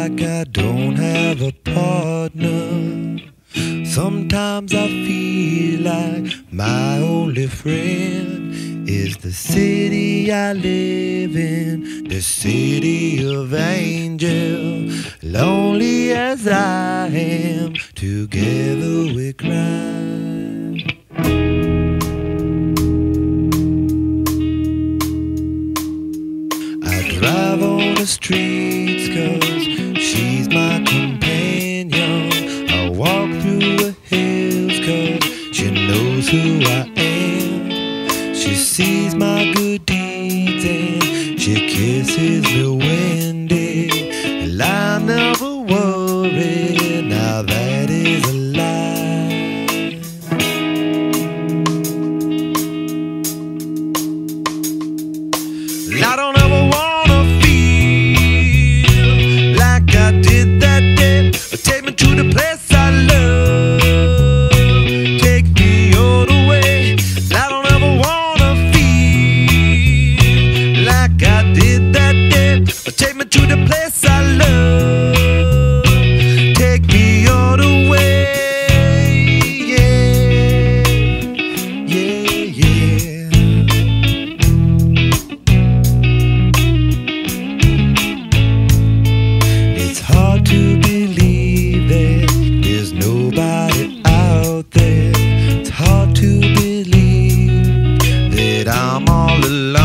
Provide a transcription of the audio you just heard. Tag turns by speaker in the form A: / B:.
A: like I don't have a partner. Sometimes I feel like my only friend is the city I live in, the city of angel. Lonely as I am, together we cry. I drive on the streets walk through the hills cause she knows who I am. She sees my good deeds and she kisses the wind. And I never worry, now that is a lie. I don't Did that day. Take me to the place I love. Take me all the way. Yeah, yeah, yeah. It's hard to believe that there's nobody out there. It's hard to believe that I'm all alone.